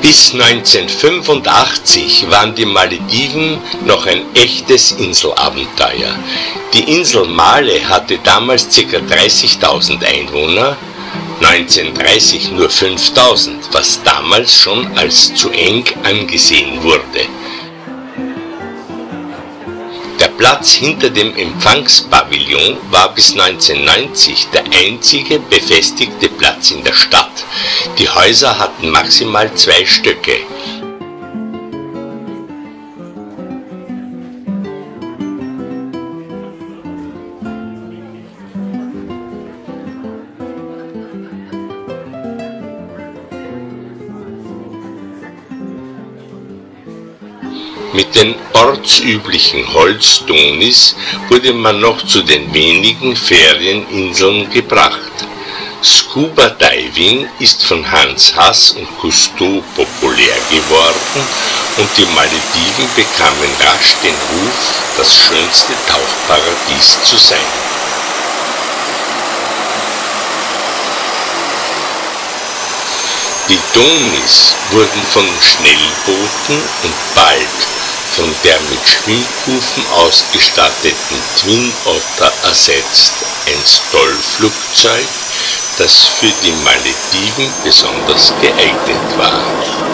Bis 1985 waren die Malediven noch ein echtes Inselabenteuer. Die Insel Male hatte damals ca. 30.000 Einwohner, 1930 nur 5.000, was damals schon als zu eng angesehen wurde. Platz hinter dem Empfangspavillon war bis 1990 der einzige befestigte Platz in der Stadt. Die Häuser hatten maximal zwei Stöcke. Mit den ortsüblichen Holzdonis wurde man noch zu den wenigen Ferieninseln gebracht. Scuba Diving ist von Hans Hass und Cousteau populär geworden und die Malediven bekamen rasch den Ruf, das schönste Tauchparadies zu sein. Die Donis wurden von Schnellbooten und bald von der mit Schwimmkufen ausgestatteten Twin Otter ersetzt, ein Stollflugzeug, das für die Malediven besonders geeignet war.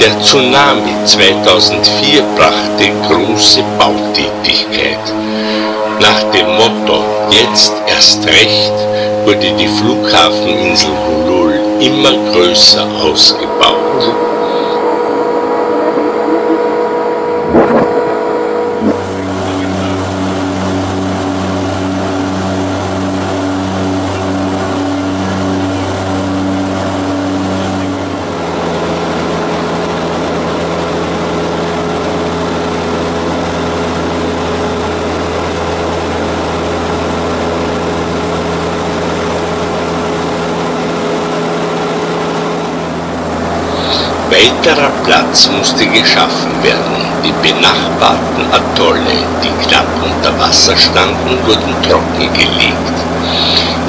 Der Tsunami 2004 brachte große Bautätigkeit. Nach dem Motto Jetzt erst recht wurde die Flughafeninsel Hulul immer größer ausgebaut. Weiterer Platz musste geschaffen werden. Die benachbarten Atolle, die knapp unter Wasser standen, wurden trockengelegt.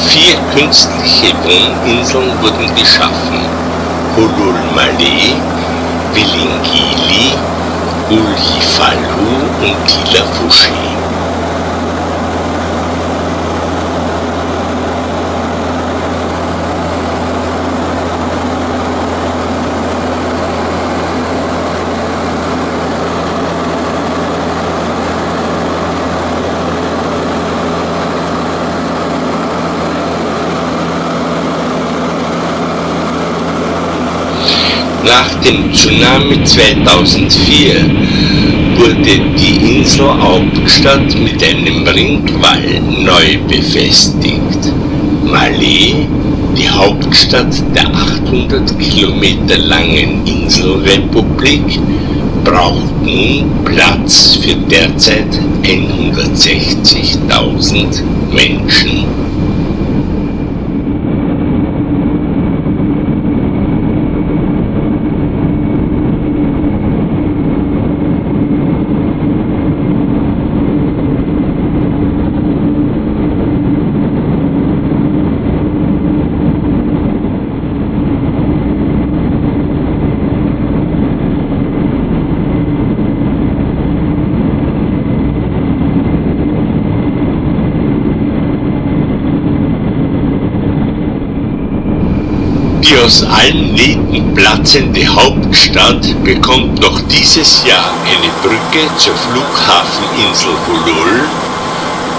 Vier künstliche Wohninseln wurden geschaffen. Hulul Malé, Vilingili, Ulhifalu und Tilafushi. Nach dem Tsunami 2004 wurde die Inselhauptstadt mit einem Ringwall neu befestigt. Malé, die Hauptstadt der 800 Kilometer langen Inselrepublik, braucht nun Platz für derzeit 160.000 Menschen. Die aus allen Nähten platzende Hauptstadt bekommt noch dieses Jahr eine Brücke zur Flughafeninsel Hulul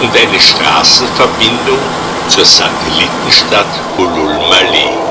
und eine Straßenverbindung zur Satellitenstadt Hulul Malé.